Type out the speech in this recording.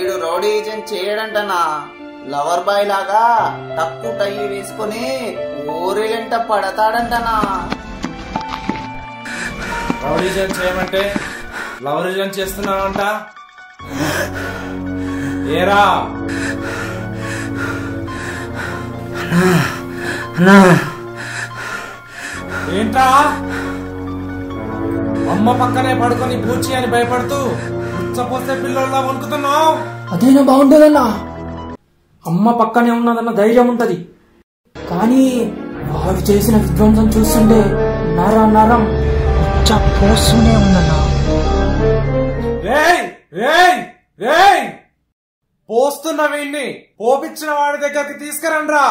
ఈడు రౌడీజన్ చేయడంటనా? Lover boy లాగా తక్కువ టయ్యి వేసుకొని ఊరిగంట పడతాడంటనా? రౌడీజన్ చేయమంటే లవరిజన్ చేస్తున్నావంట? ఏరా? ఏంట్రా? అమ్మ పక్కనే పడుకొని పూచి అని భయపడుతూ ఉచ్చపోస్తే పిల్లల్లా వణుకుతున్నావు? అదైనా బాగుండేదన్నా. అమ్మ పక్కనే ఉన్నదన్న ధైర్యం ఉంటది. కానీ వాడు చేసిన విధ్వంసం చూస్తుంటే నర నరం. ఉచ్చ పోస్తూనే ఉందన్నా పోస్తున్న వీణ్ణి పోపిచ్చిన వాడి దగ్గరికి తీసుకురండ్రా.